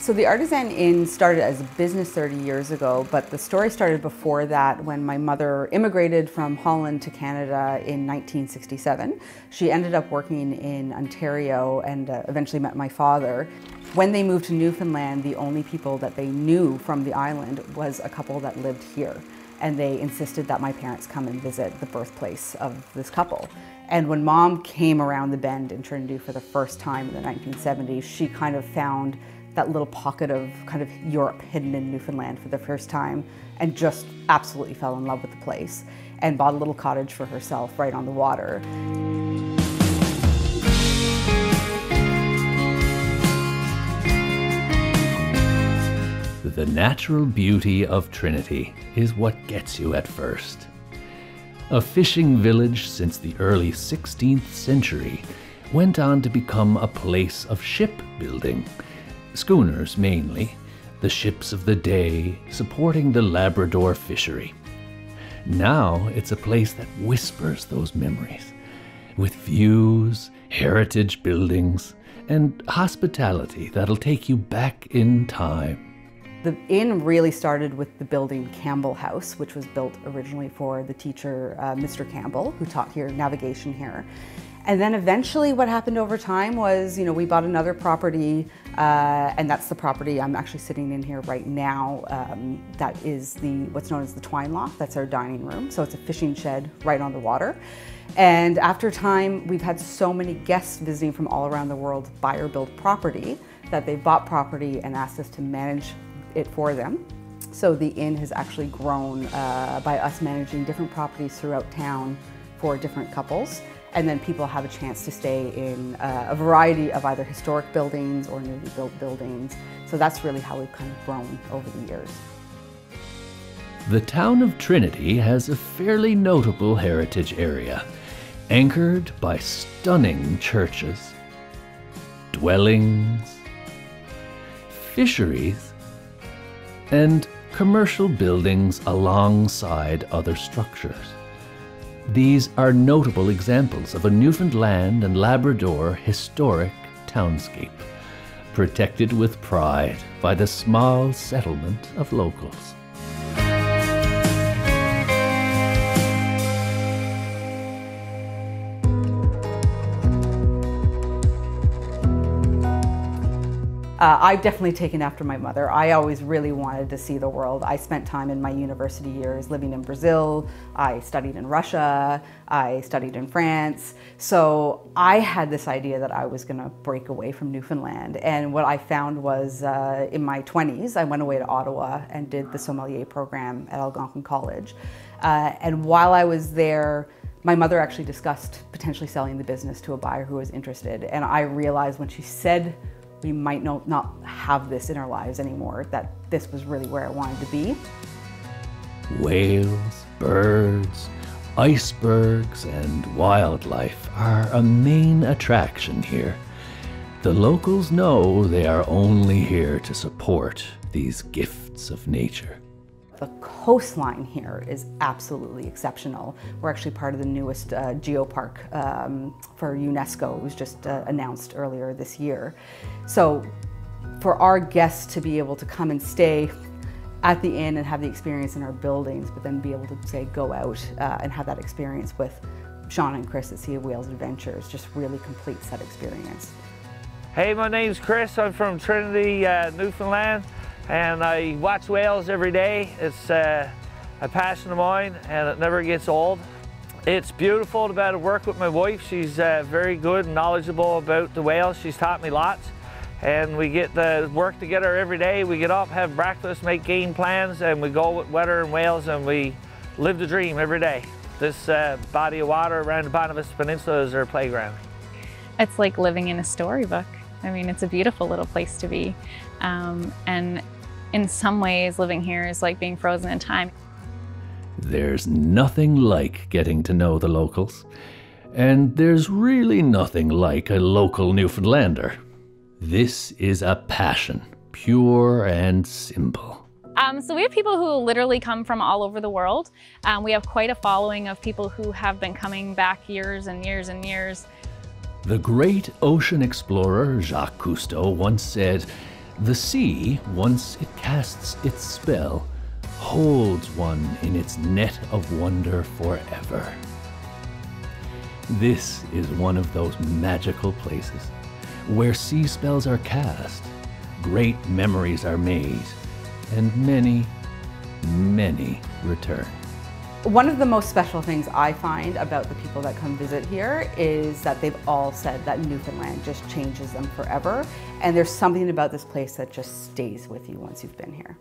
So the Artisan Inn started as a business 30 years ago, but the story started before that when my mother immigrated from Holland to Canada in 1967. She ended up working in Ontario and uh, eventually met my father. When they moved to Newfoundland, the only people that they knew from the island was a couple that lived here. And they insisted that my parents come and visit the birthplace of this couple. And when mom came around the bend in Trinity for the first time in the 1970s, she kind of found that little pocket of kind of Europe hidden in Newfoundland for the first time and just absolutely fell in love with the place and bought a little cottage for herself right on the water. The natural beauty of Trinity is what gets you at first. A fishing village since the early 16th century went on to become a place of shipbuilding schooners mainly, the ships of the day supporting the Labrador fishery. Now it's a place that whispers those memories, with views, heritage buildings, and hospitality that'll take you back in time. The inn really started with the building Campbell House, which was built originally for the teacher, uh, Mr. Campbell, who taught here navigation here. And then eventually what happened over time was, you know, we bought another property uh, and that's the property I'm actually sitting in here right now. Um, that is the, what's known as the Twine Loft. That's our dining room. So it's a fishing shed right on the water. And after time, we've had so many guests visiting from all around the world buy or build property that they bought property and asked us to manage it for them. So the inn has actually grown uh, by us managing different properties throughout town for different couples and then people have a chance to stay in uh, a variety of either historic buildings or newly built buildings. So that's really how we've kind of grown over the years. The town of Trinity has a fairly notable heritage area, anchored by stunning churches, dwellings, fisheries, and commercial buildings alongside other structures. These are notable examples of a Newfoundland and Labrador historic townscape, protected with pride by the small settlement of locals. Uh, I've definitely taken after my mother. I always really wanted to see the world. I spent time in my university years living in Brazil. I studied in Russia. I studied in France. So I had this idea that I was going to break away from Newfoundland. And what I found was uh, in my 20s, I went away to Ottawa and did the sommelier program at Algonquin College. Uh, and while I was there, my mother actually discussed potentially selling the business to a buyer who was interested. And I realized when she said we might not have this in our lives anymore, that this was really where I wanted to be. Whales, birds, icebergs, and wildlife are a main attraction here. The locals know they are only here to support these gifts of nature. The coastline here is absolutely exceptional. We're actually part of the newest uh, geopark um, for UNESCO. It was just uh, announced earlier this year. So for our guests to be able to come and stay at the inn and have the experience in our buildings, but then be able to say go out uh, and have that experience with Sean and Chris at Sea of Whales Adventures, just really completes that experience. Hey, my name's Chris. I'm from Trinity, uh, Newfoundland and I watch whales every day. It's uh, a passion of mine and it never gets old. It's beautiful to be able to work with my wife. She's uh, very good and knowledgeable about the whales. She's taught me lots. And we get to work together every day. We get up, have breakfast, make game plans, and we go with weather and whales and we live the dream every day. This uh, body of water around the Bonavista Peninsula is our playground. It's like living in a storybook. I mean, it's a beautiful little place to be. Um, and in some ways, living here is like being frozen in time. There's nothing like getting to know the locals. And there's really nothing like a local Newfoundlander. This is a passion, pure and simple. Um, so we have people who literally come from all over the world. Um, we have quite a following of people who have been coming back years and years and years. The great ocean explorer Jacques Cousteau once said, The sea, once it casts its spell, holds one in its net of wonder forever. This is one of those magical places where sea spells are cast, great memories are made, and many, many return. One of the most special things I find about the people that come visit here is that they've all said that Newfoundland just changes them forever. And there's something about this place that just stays with you once you've been here.